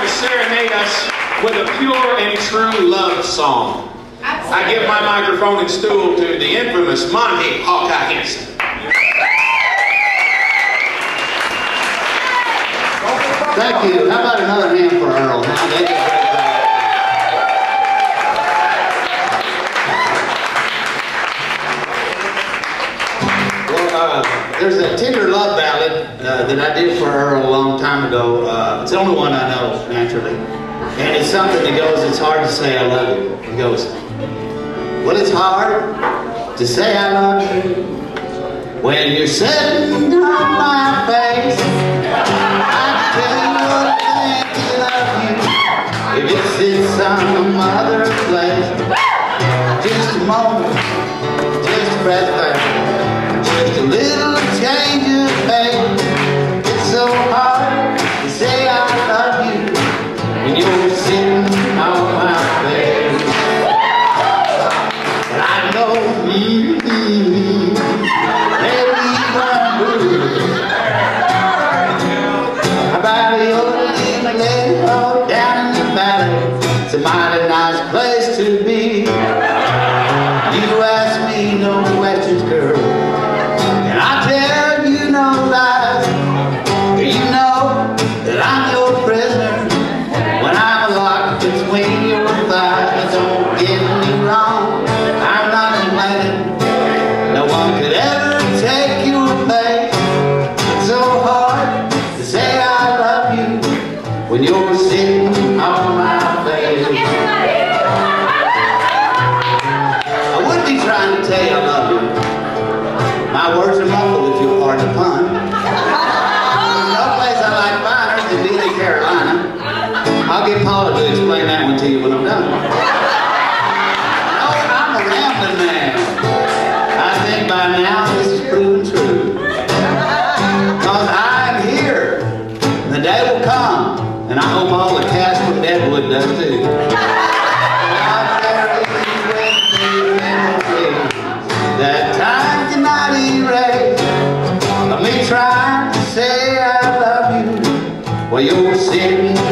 to serenade us with a pure and true love song. I give my microphone and stool to the infamous Monty Hawkeye Henson. Thank you. How about another hand for Earl? Uh, there's a tender love ballad uh, that I did for her a long time ago. Uh, it's the only one I know, naturally. And it's something that goes, it's hard to say I love you. It goes, well, it's hard to say I love you when you're sitting on my face. I tell you I think I love you if it's in some other place. Just a moment, just a breath a little change of. It's so hard to say I love you when you're sitting on my bed. I I'm down in the valley. It's a mighty nice place to be. You ask me no could ever take you away. It's so hard to say I love you when you're sitting on my face. guys from Deadwood does too. that time cannot erase. To say I love you. Well, you're sitting.